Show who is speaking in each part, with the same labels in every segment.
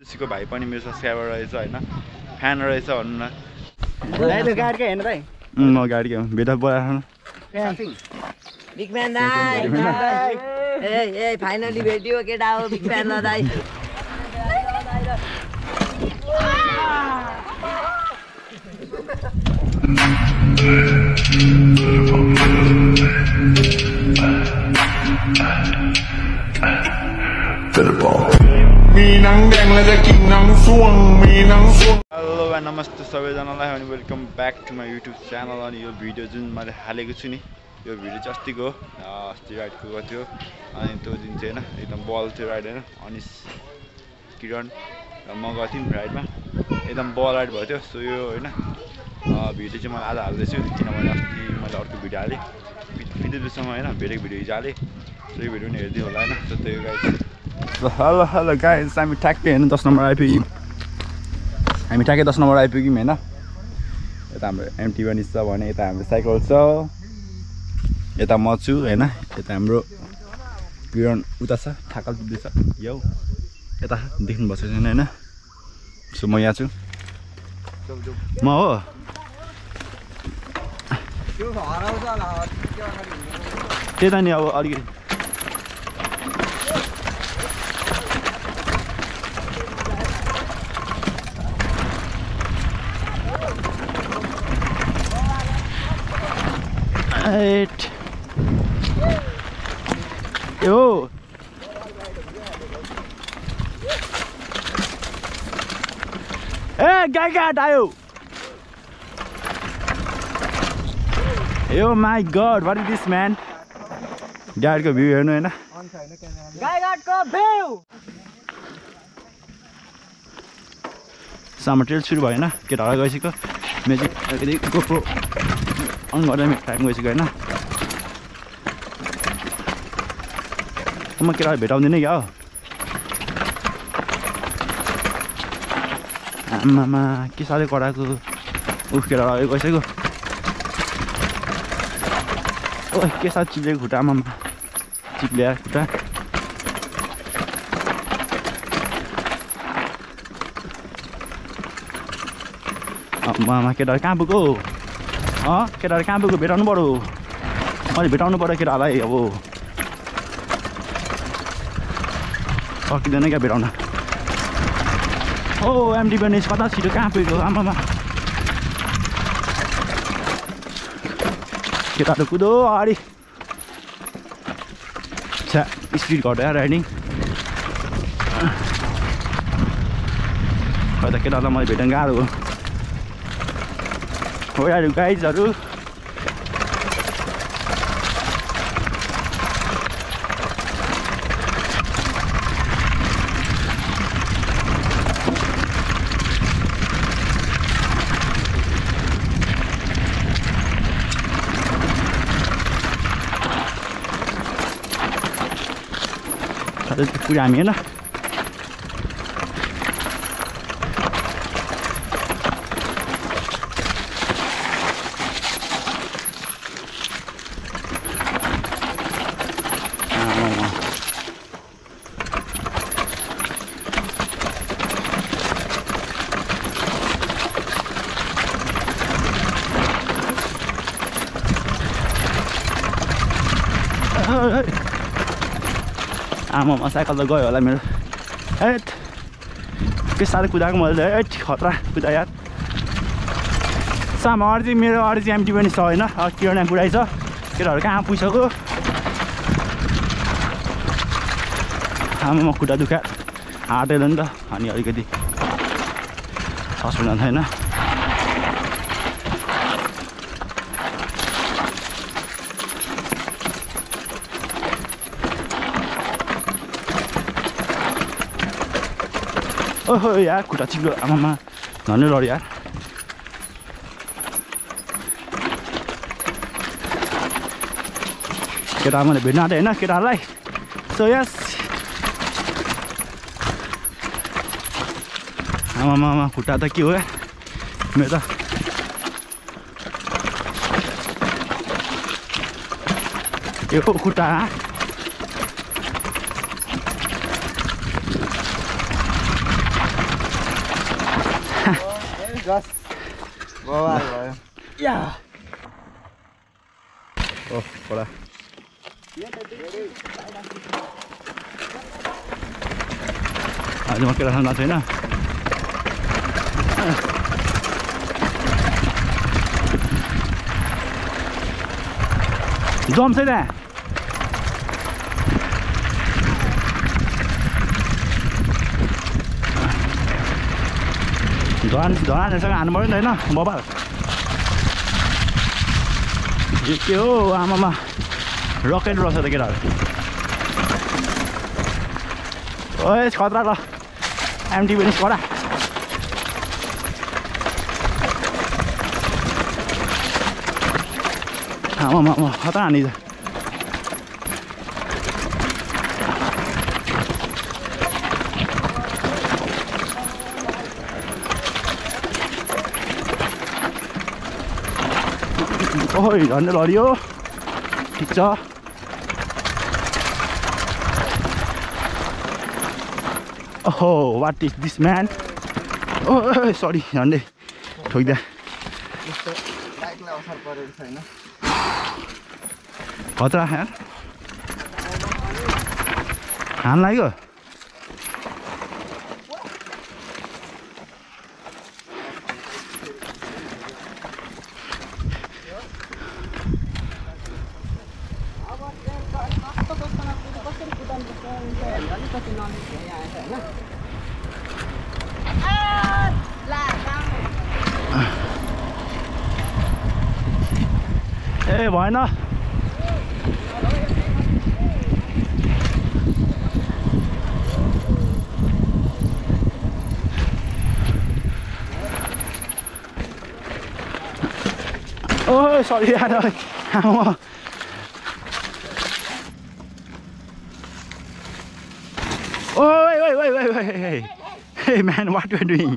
Speaker 1: तुलसीको भाइ पनि मेरो सब्सक्राइबर रहेछ होइन? फ्यान रहेछ भन्नु न।
Speaker 2: त गाडीकै हेर्नु दाइ
Speaker 1: उम्, म गाडी भेटा
Speaker 3: फाइनली भेटियो केटा हो बिग म्यान ल दाई
Speaker 4: มีหนังแดงและจะกินหนังส้วง มีหนังส้วง
Speaker 1: हेलो भाइ नमस्ते सबैजनालाई अनि welcome back to my YouTube channel अनि यो भिडियो जुन मैले हालेको छु नि यो भिडियो चाहिँ अस्तिको हो अँ, अस्ति राइडको गएको थियो अनि त्यो दिन चाहिँ होइन एकदम बल थियो राइड होइन अनिस किरण र म गएको थियौँ राइडमा एकदम बल राइड भएको थियो सो यो होइन अँ, भिडियो चाहिँ मैले आज हाल्दैछु किनभने अस्ति मैले अर्को भिडियो हालेँ फिदिलसँग होइन भेटेको भिडियो हिजो हालेँ सो यो भिडियो पनि हेरिदिनु होला होइन सो त्यही गाइस हेलो हेलो गाइस हामी ठ्याक्कै होइन दस नम्बर आइपुग्यौँ हामी ठ्याक्कै दस नम्बर आइपुग्यौँ होइन यता हाम्रो एमटी पनि छ भने यता हाम्रो साइकल छ यता म छु होइन यता हाम्रो किरण उता छ थाकल पुग्दैछ यौ यता देख्नुभएको छैन होइन सो म यहाँ छु म हो त्यही त नि अब अलिकति एट यो ए गाई आयो यो my god what is this man गाडीको भ्यू हेर्नु होइन सामर ट्रेल सुरु भयो होइन केटाहरूलाई गइसक्यो म्याजिक अलिकति गोप्रो अन गरेर टाइम गइसक्यो होइन म केटाहरू भेटाउँदिनँ क्या हो आमामा के साह्रै कराएको उफ केटाहरू अगाडि गइसक्यो ओ के साह्रो चिप्लेको खुट्टा आमामा चिप्ल्या खुट्टा आमामा केटाहरू कहाँ पुग्यो अँ केटाहरू कहाँ पुग्यो? भेटाउनु पऱ्यो मैले भेटाउनु पऱ्यो केटाहरूलाई अब। सकिँदैन क्या भेटाउन। ओ एमडी बेनिस कता छिटो? कहाँ पुग्यो आमामा केटाहरू कुदो अगाडि। छ्या स्पिड घट्यो राइडिङ। त केटाहरूलाई मैले भेट्न गाह्रो हो। यार गाइजहरू पुरा हामी होइन आमामा साइकल त गयो होला मेरो हेट के साह्रो कुदाएको मैले हेट खतरा कुदा यार सामा अरू चाहिँ मेरो अरू चाहिँ एमटी पनि छ होइन किरण कुदाइ छ केटाहरू कहाँ पुगिसक्यो आमामा खुट्टा दुखा हाटेर नि त अनि अलिकति हस्पिटल छैन ओहो यार खुट्टा चिप्लो आमामा झन् लड्यो यार। केटा मैले भेट्न आँटेँ होइन केटाहरूलाई सो यस आमामा खुट्टा त के हो यार? मेरो त यो खुट्टा
Speaker 2: बस बवाल भयो या
Speaker 1: ओ बडा आज म केटा खान छैन जम्छ त्यहाँ धन धनहरूसँग हान्नु पऱ्यो नि त होइन मोबाइल के हो आमामा रकेट रहेछ त केटाहरू ओए खतरा ल एमटी पनि कडा आमामा खतरा हानिन्छ ओइ झन्डै लडियो ठिक छ ओहो what is this man oh sorry झन्डै
Speaker 2: छैन
Speaker 1: खतरा यार हान लाग्यो ê bỏ nó ôi sorry anh ơi hao quá ôi ôi ôi ôi ôi hey, man, what you doing?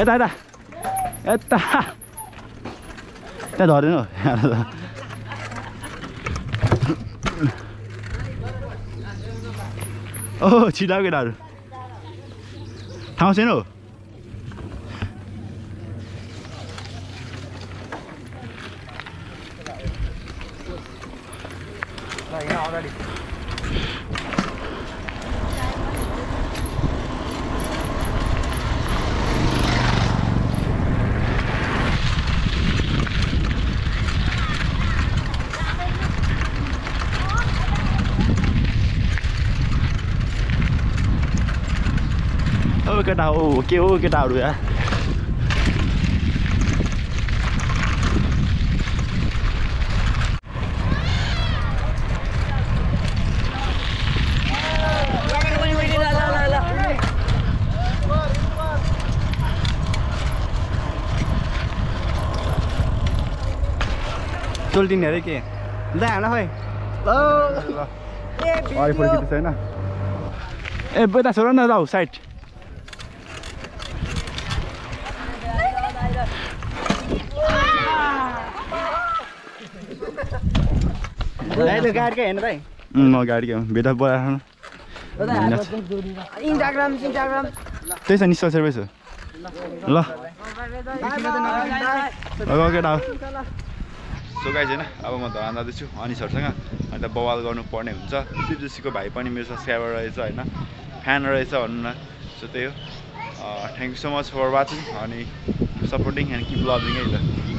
Speaker 1: खान्छ Wait. Go, go. यता यता यता त्यहाँ धरेन हो यहाँ त। ओहो छिटाएको केटाहरू ठाउँ छैन हो केटा हो के हो केटाहरू या
Speaker 2: चोल्टिने अरे के ल
Speaker 1: खिच्दैछ होइन ए बेता छोड न जाऊ साइड
Speaker 2: दाइ त गाडीकै
Speaker 1: म बोलाएर
Speaker 3: इन्स्टाग्राम
Speaker 1: त्यही छ निश्चल सेर्बै छ ल। केटा सो छैन अब म धरान जाँदैछु अनिसहरूसँग। अन्त बवाल गर्नु पर्ने हुन्छ। दिपजोशीको भाइ पनि मेरो सब्सक्राइबर रहेछ होइन। फ्यान रहेछ भनौँ न। सो त्यही हो। Thank you so much for watching अनि सपोर्टिङ एन्ड किप लभिङ है त।